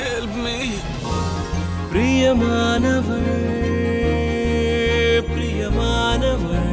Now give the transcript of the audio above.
Help me. प्रियमानव प्रियमानव